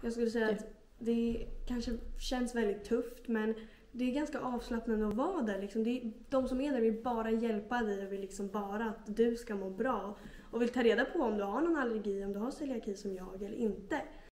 Jag skulle säga att det kanske känns väldigt tufft men det är ganska avslappnande att vara där. Liksom. Det är, de som är där vill bara hjälpa dig och vill liksom bara att du ska må bra. Och vill ta reda på om du har någon allergi, om du har celiaki som jag eller inte.